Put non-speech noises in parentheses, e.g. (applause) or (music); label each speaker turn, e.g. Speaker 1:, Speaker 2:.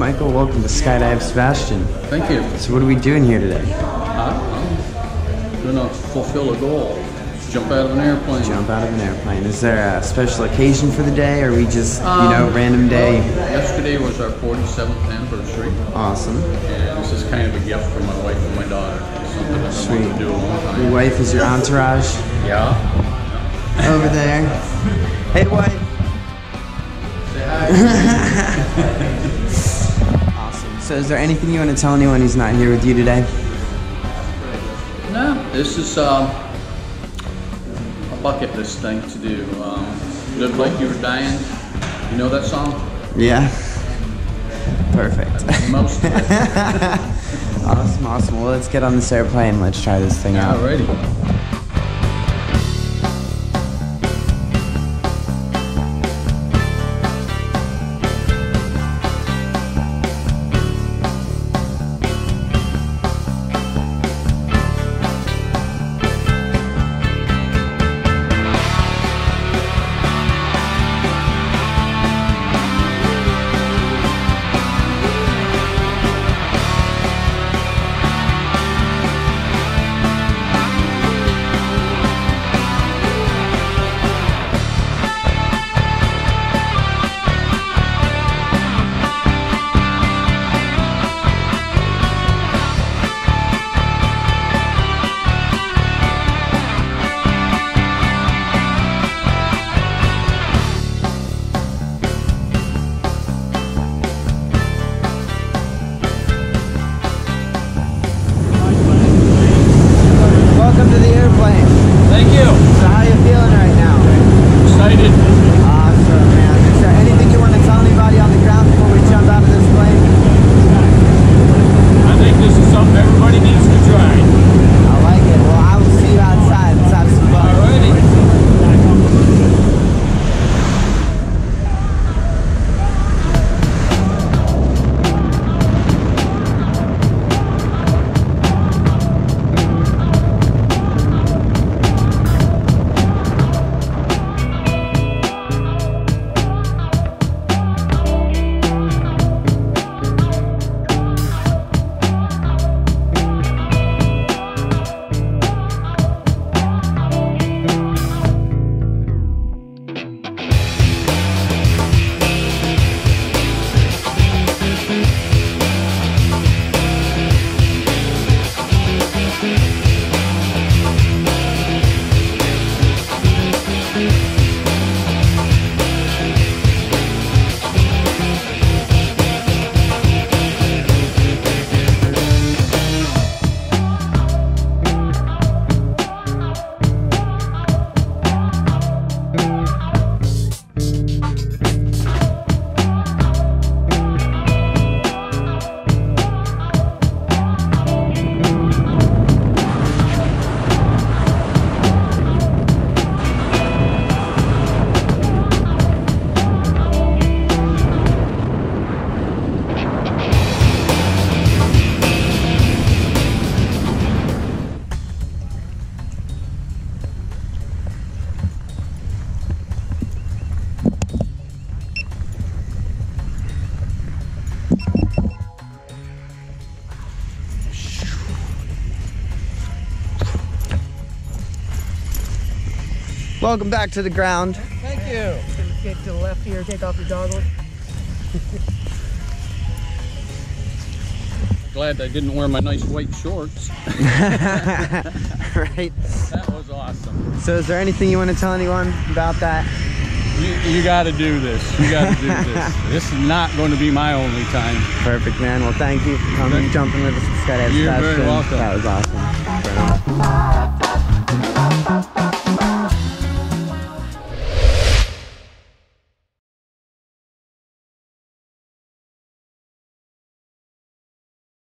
Speaker 1: Well, welcome to Skydive Sebastian.
Speaker 2: Thank you.
Speaker 1: So, what are we doing here today?
Speaker 2: I'm gonna fulfill a goal. Jump out of an airplane.
Speaker 1: Jump out of an airplane. Is there a special occasion for the day, or are we just, you
Speaker 2: Um,
Speaker 1: know, random day?
Speaker 2: well, yesterday was our 47th anniversary,
Speaker 1: Awesome.
Speaker 2: and this is kind of a gift for my wife and my daughter. It's something
Speaker 1: Sweet.
Speaker 2: wanting to do a long
Speaker 1: Your wife is your (laughs) entourage
Speaker 2: Yeah.
Speaker 1: over there. Hey, wife. So, is there anything you want to tell anyone who's not here with you today?
Speaker 2: No, this is um, a bucket list thing to do. Um, Live like you were dying. You know that song?
Speaker 1: Yeah. Perfect.
Speaker 2: Most (laughs)
Speaker 1: awesome, awesome. Well, let's get on this airplane. Let's try this thing out.
Speaker 2: Alrighty.
Speaker 1: Welcome back to the ground.
Speaker 3: Thank you. Get to the left here, take off your goggles. (laughs)
Speaker 2: Glad I didn't wear my nice white shorts. (laughs) (laughs)
Speaker 1: right.
Speaker 2: That was awesome.
Speaker 1: So, is there anything you want to tell anyone about that?
Speaker 2: You, you got to do this. You got to do this. This is not going to be my only time.
Speaker 1: Perfect, man. Well, thank you for coming, jumping with us. Skydive
Speaker 2: You're very welcome.
Speaker 1: That was awesome.